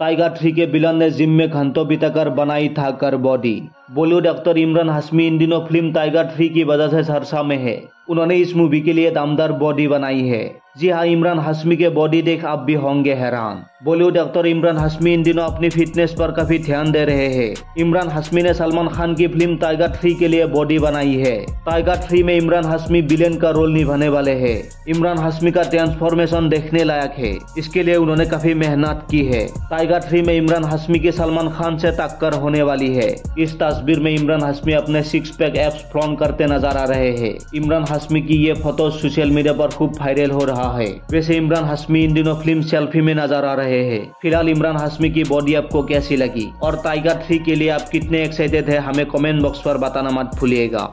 Tiger three के villain ने gym में घंटों बिताकर बनाई था कर बॉडी। बॉलीवुड एक्टर इमरान हाशमी इन दिनों फ़िल्म टाइगर थ्री की वजह से सरसा में है। उन्होंने इस मूवी के लिए दमदार बॉडी बनाई है। जी हाँ इमरान हाशमी के बॉडी देख आप भी होंगे हैरान। बॉलीवुड एक्टर इमरान हाशमी इन दिनों अपनी फिटनेस पर काफ़ी ध्यान दे रहे हैं। इमरान हाशमी ने सलमान खान की फ़िल्म टाइगर थ्री के लिए बॉडी बनाई है। टाइगर थ्री में इमरान हाशमी विलेन का रोल निभाने वाले है। इमरान हाशमी का ट्रांसफॉर्मेशन देखने लायक है। इसके लिए उन्होंने काफ़ी मेहनत की है। टाइगर थ्री में इमरान हाशमी की सलमान खान से टक्कर होने वाली है। इस तस्वीर में इमरान हाशमी अपने सिक्स पैक एप्स फ्लॉन करते नज़र आ रहे हैं। इमरान हाशमी की ये फ़ोटो सोशल मीडिया पर खूब वायरल हो रहा है। वैसे इमरान हाशमी इन दिनों फ़िल्म सेल्फी में नज़र आ रहे हैं। फ़िलहाल इमरान हाशमी की बॉडी आपको कैसी लगी? और टाइगर थ्री के लिए आप कितने एक्साइटेड है? हमें कॉमेंट बॉक्स पर बताना मत भूलिएगा।